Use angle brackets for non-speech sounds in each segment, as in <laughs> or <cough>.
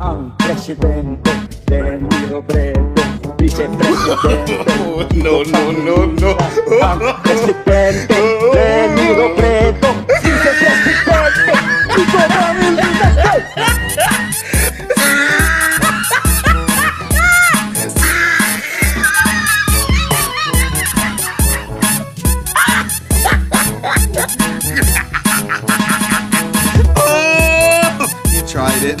a un presidente tenido preso, vicepresidente. <laughs> No, no, no, no. A un presidente tenido preso, vicepresidente. Y cobrar el Ha tried it.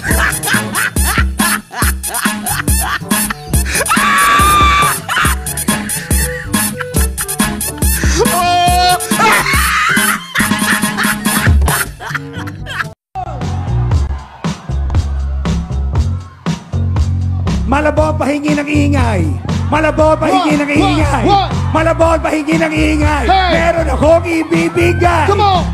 Malabo pahingi ng ingay. Malabo pahingi ng ingay. Malabo pahingi ng ingay. Meron akong ibibigay.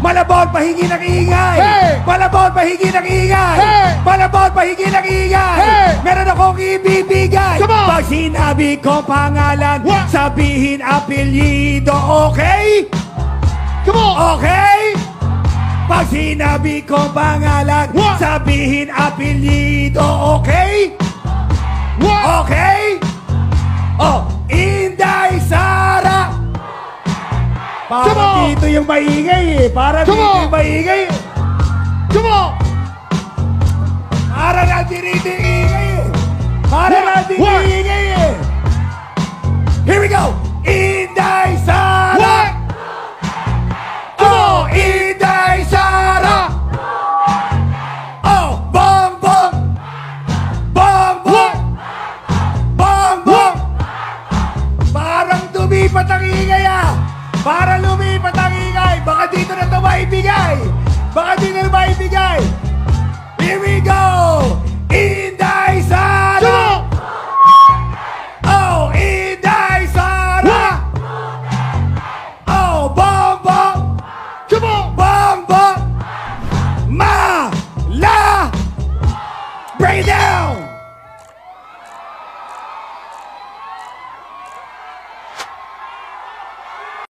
Malabo pahingi ng ingay. Malabo pahingi ng ingay. Malabo pahingi ng ingay. Meron akong ibibigay. Pag sinabi ko pangalan, sabihin apelyido, okay? Okay? Pag sinabi ko pangalan, sabihin apelyido, okay? Okay? Parang dito yung maingay eh. Parang dito yung maingay eh. Parang natin dito yung